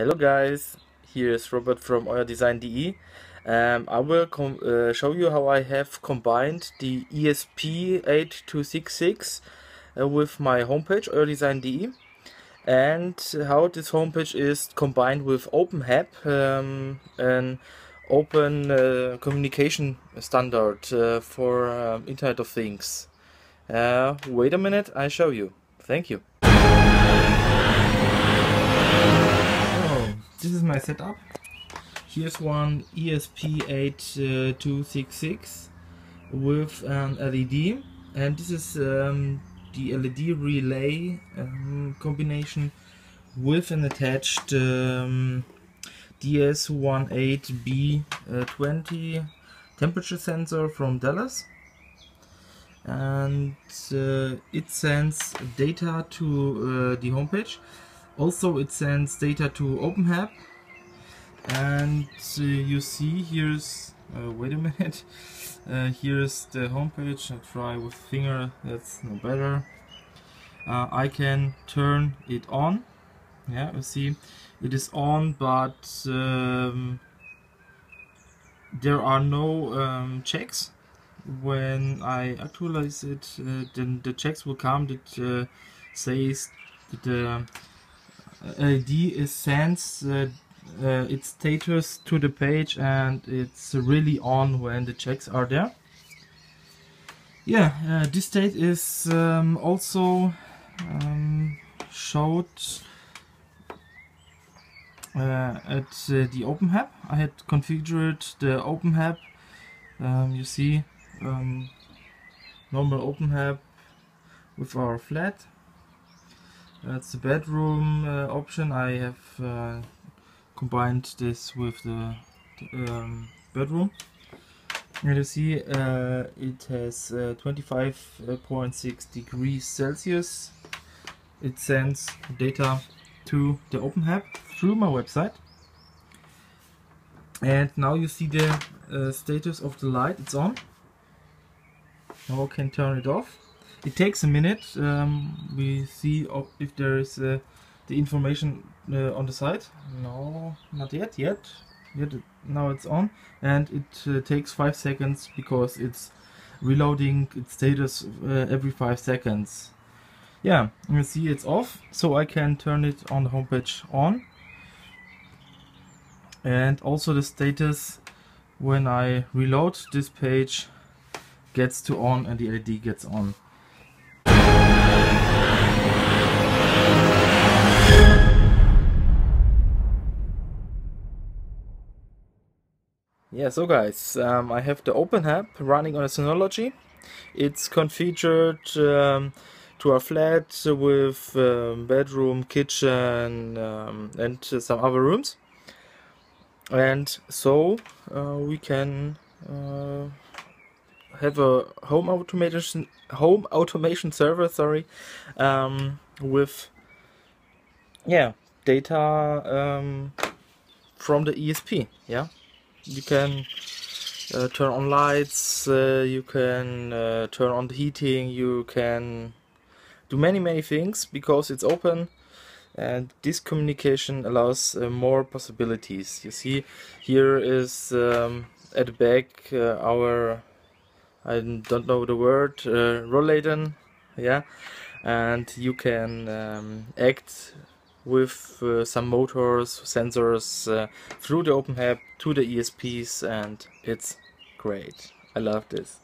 Hello guys, here is Robert from Euerdesign.de. Um, I will uh, show you how I have combined the ESP8266 uh, with my homepage Euerdesign.de and how this homepage is combined with OpenHAB, um, an open uh, communication standard uh, for um, Internet of Things. Uh, wait a minute, I show you. Thank you. This is my setup. Here's one ESP8266 with an LED and this is um, the LED relay um, combination with an attached um, DS18B20 temperature sensor from Dallas. And uh, it sends data to uh, the homepage also it sends data to OpenHAB. And uh, you see here's uh, wait a minute. Uh, here's the homepage. I try with finger. That's no better. Uh, I can turn it on. Yeah you see. It is on but um, there are no um, checks. When I actualize it uh, then the checks will come that uh, says that the LED is sends uh, uh, its status to the page and it's really on when the checks are there. Yeah, uh, this state is um, also um, showed uh, at uh, the OpenHAB. I had configured the OpenHAB. Um, you see, um, normal OpenHAB with our flat that's the bedroom uh, option. I have uh, combined this with the, um, bedroom. And you see uh, it has 25.6 degrees Celsius. It sends data to the OpenHAB through my website. And now you see the uh, status of the light, it's on. Now I can turn it off it takes a minute. Um, we see if there is uh, the information uh, on the side. No, not yet. Yet, yet. Now it's on, and it uh, takes five seconds because it's reloading its status uh, every five seconds. Yeah, you see it's off, so I can turn it on the homepage on. And also the status when I reload this page gets to on and the LED gets on. Yeah, so guys, um, I have the OpenHAB running on a Synology. It's configured um, to our flat with um, bedroom, kitchen, um, and some other rooms. And so uh, we can uh, have a home automation home automation server, sorry, um, with yeah data um, from the ESP. Yeah you can uh, turn on lights, uh, you can uh, turn on the heating, you can do many many things because it's open and this communication allows uh, more possibilities. You see here is um, at the back uh, our I don't know the word uh, Rolladen yeah and you can um, act with uh, some motors, sensors uh, through the OpenHAB to the ESPs and it's great. I love this.